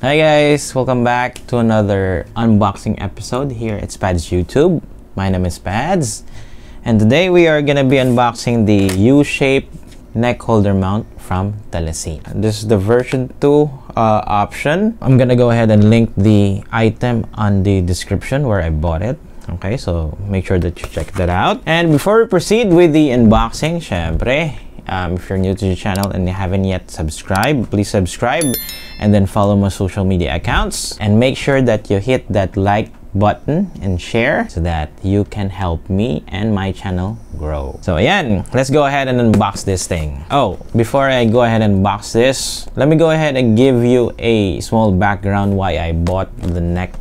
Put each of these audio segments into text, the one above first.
Hi guys, welcome back to another unboxing episode here at Spads YouTube. My name is Spads, and today we are gonna be unboxing the U-shaped neck holder mount from Telesin. This is the version 2 uh, option. I'm gonna go ahead and link the item on the description where I bought it. Okay, so make sure that you check that out. And before we proceed with the unboxing, syempre, um, if you're new to the channel and you haven't yet subscribed, please subscribe and then follow my social media accounts and make sure that you hit that like button and share so that you can help me and my channel grow. So ayan, let's go ahead and unbox this thing. Oh, before I go ahead and box this, let me go ahead and give you a small background why I bought the neck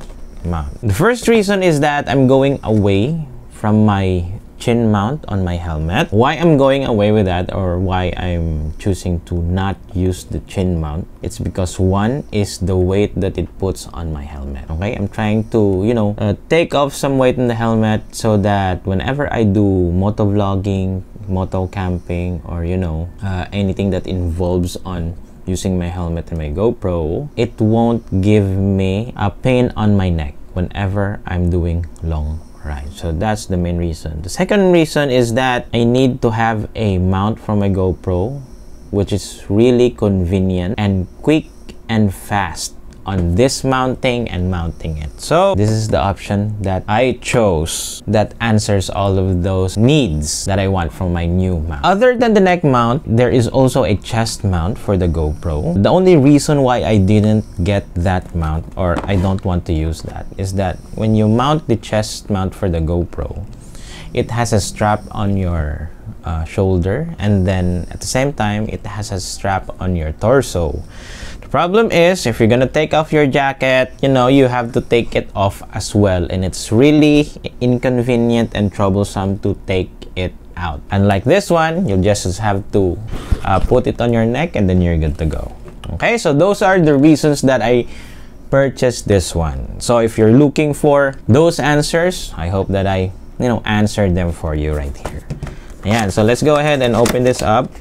mount. The first reason is that I'm going away from my chin mount on my helmet. Why I'm going away with that or why I'm choosing to not use the chin mount, it's because one is the weight that it puts on my helmet. Okay, I'm trying to, you know, uh, take off some weight in the helmet so that whenever I do moto vlogging, moto camping, or you know, uh, anything that involves on using my helmet and my GoPro, it won't give me a pain on my neck whenever I'm doing long right so that's the main reason. The second reason is that i need to have a mount for my gopro which is really convenient and quick and fast on dismounting and mounting it. So this is the option that I chose that answers all of those needs that I want from my new mount. Other than the neck mount, there is also a chest mount for the GoPro. The only reason why I didn't get that mount or I don't want to use that is that when you mount the chest mount for the GoPro, it has a strap on your uh, shoulder and then at the same time it has a strap on your torso problem is, if you're gonna take off your jacket, you know, you have to take it off as well. And it's really inconvenient and troublesome to take it out. Unlike this one, you just have to uh, put it on your neck and then you're good to go. Okay, so those are the reasons that I purchased this one. So if you're looking for those answers, I hope that I, you know, answered them for you right here. Yeah, so let's go ahead and open this up.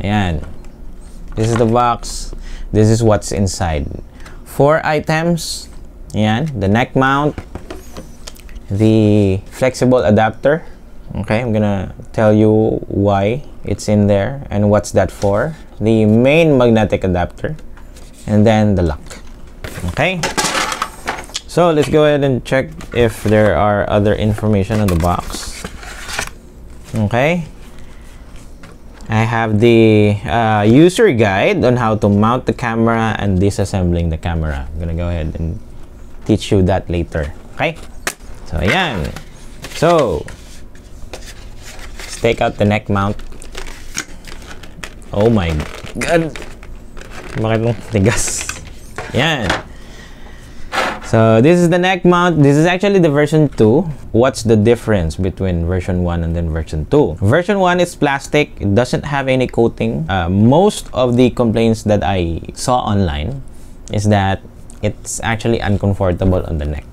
Ayan. This is the box. This is what's inside. Four items. Ayan. The neck mount. The flexible adapter. Okay, I'm gonna tell you why it's in there and what's that for. The main magnetic adapter. And then the lock. Okay. So let's go ahead and check if there are other information on the box. Okay. I have the uh, user guide on how to mount the camera and disassembling the camera. I'm gonna go ahead and teach you that later. Okay? So, ayan. So, let's take out the neck mount. Oh my God! Bakit mong tigas? Yan. So this is the neck mount. This is actually the version 2. What's the difference between version 1 and then version 2? Version 1 is plastic. It doesn't have any coating. Uh, most of the complaints that I saw online is that it's actually uncomfortable on the neck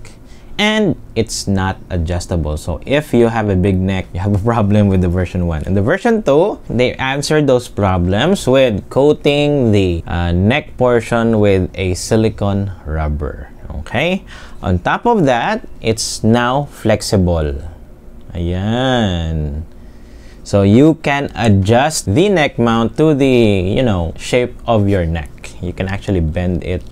and it's not adjustable so if you have a big neck you have a problem with the version 1 and the version 2 they answered those problems with coating the uh, neck portion with a silicone rubber Okay? On top of that, it's now flexible. Ayan. So you can adjust the neck mount to the, you know, shape of your neck. You can actually bend it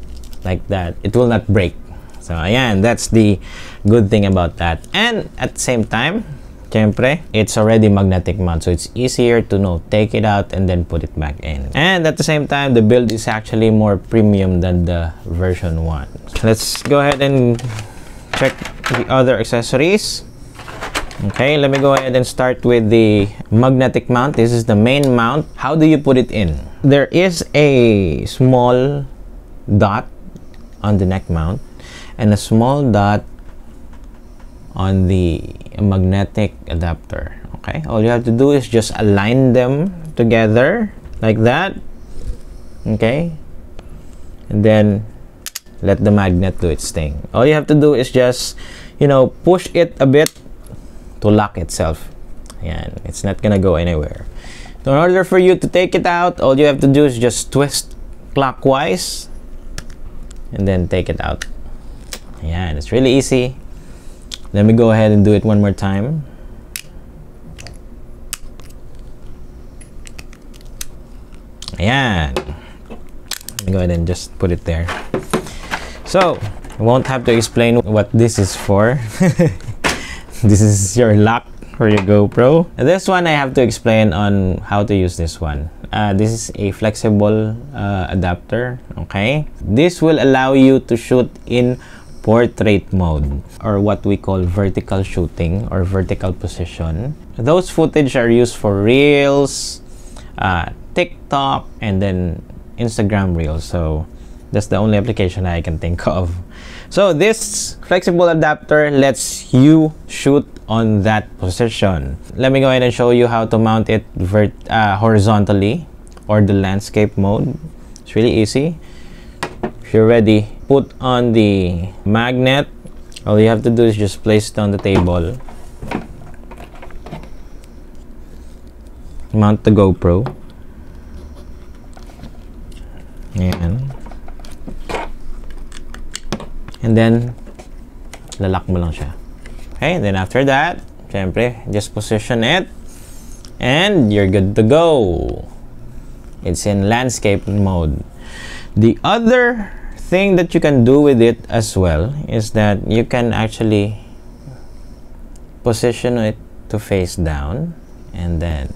like that. It will not break. So ayan, that's the good thing about that. And at the same time, Siyempre, it's already magnetic mount, so it's easier to know, take it out and then put it back in. And at the same time, the build is actually more premium than the version 1. Let's go ahead and check the other accessories. Okay, let me go ahead and start with the magnetic mount. This is the main mount. How do you put it in? There is a small dot on the neck mount and a small dot on the magnetic adapter okay? All you have to do is just align them together like that okay? And then let the magnet do its thing. All you have to do is just you know push it a bit to lock itself. And it's not gonna go anywhere. So in order for you to take it out all you have to do is just twist clockwise and then take it out. Yeah and it's really easy let me go ahead and do it one more time Ayan. Go ahead and just put it there. So, I won't have to explain what this is for. this is your lock for your GoPro. This one I have to explain on how to use this one. Uh, this is a flexible uh, adapter, okay? This will allow you to shoot in portrait mode or what we call vertical shooting or vertical position. Those footage are used for reels, uh, TikTok, and then Instagram Reels. So that's the only application I can think of. So this flexible adapter lets you shoot on that position. Let me go ahead and show you how to mount it vert uh, horizontally or the landscape mode. It's really easy. If you're ready, put on the magnet. All you have to do is just place it on the table. Mount the GoPro. Ayan. And then, lalak mo lang siya. Okay, then after that, syempre, just position it. And you're good to go. It's in landscape mode. The other thing that you can do with it as well is that you can actually position it to face down and then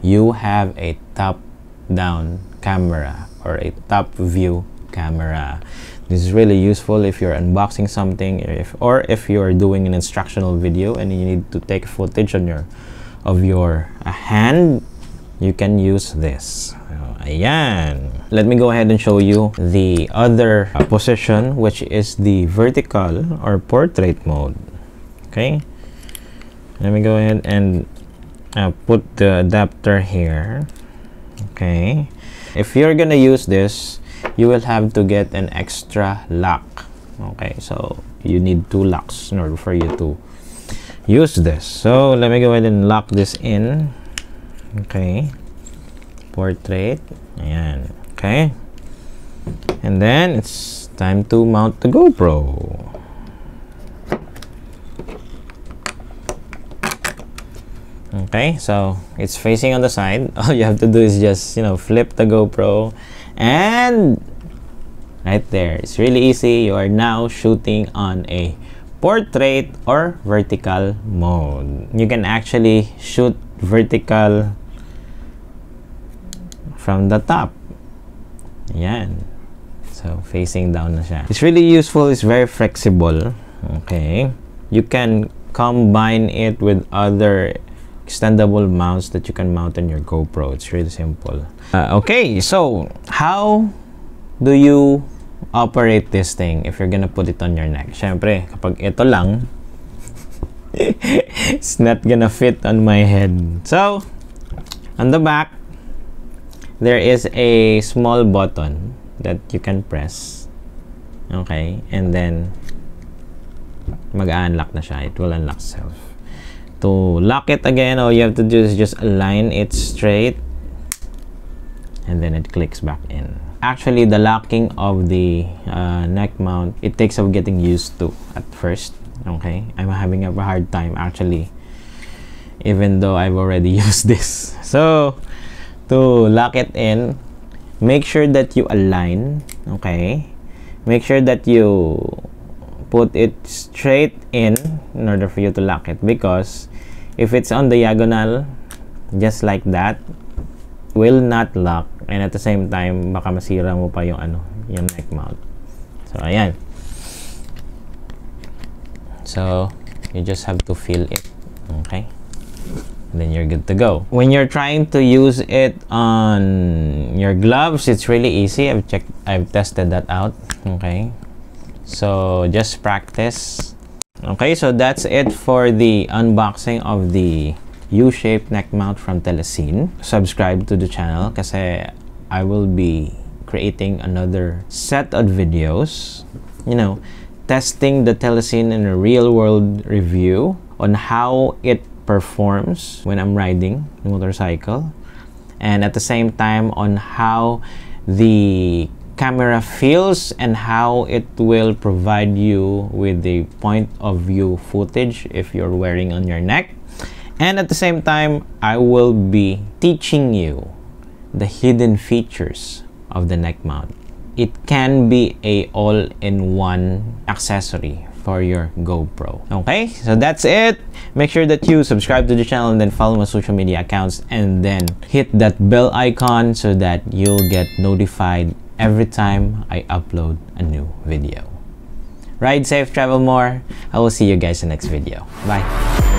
you have a top down camera or a top view camera. This is really useful if you're unboxing something if or if you're doing an instructional video and you need to take footage on your of your uh, hand you can use this. Ayan. Let me go ahead and show you the other uh, position which is the vertical or portrait mode. Okay? Let me go ahead and uh, put the adapter here. Okay? If you're gonna use this you will have to get an extra lock. Okay? So you need two locks in order for you to use this. So let me go ahead and lock this in okay. Portrait. Ayan. Okay. And then it's time to mount the GoPro. Okay so it's facing on the side. All you have to do is just you know flip the GoPro. And right there. It's really easy. You are now shooting on a portrait or vertical mode. You can actually shoot vertical from the top yan so facing down na siya it's really useful it's very flexible okay you can combine it with other extendable mounts that you can mount on your GoPro. It's really simple. Uh, okay, so how do you operate this thing if you're gonna put it on your neck? Syempre, kapag ito lang, it's not gonna fit on my head. So, on the back, there is a small button that you can press. Okay, and then mag-unlock na siya. It will unlock itself. To lock it again all you have to do is just align it straight. And then it clicks back in. Actually the locking of the uh, neck mount it takes of getting used to at first. Okay? I'm having a hard time actually even though i've already used this. So to lock it in. Make sure that you align okay? Make sure that you put it straight in in order for you to lock it because if it's on diagonal just like that will not lock and at the same time baka masira mo pa yung ano yung neck mount. So ayan. So you just have to feel it okay then you're good to go. When you're trying to use it on your gloves it's really easy. I've checked I've tested that out. Okay. So just practice. Okay, so that's it for the unboxing of the U-shaped neck mount from Telesin. Subscribe to the channel kasi I will be creating another set of videos, you know, testing the Telesin in a real-world review on how it performs when I'm riding the motorcycle. and at the same time on how the camera feels and how it will provide you with the point of view footage if you're wearing on your neck and at the same time I will be teaching you the hidden features of the neck mount it can be a all-in-one accessory for your GoPro. Okay, so that's it. Make sure that you subscribe to the channel and then follow my social media accounts and then hit that bell icon so that you'll get notified every time I upload a new video. Ride safe, travel more. I will see you guys in the next video. Bye.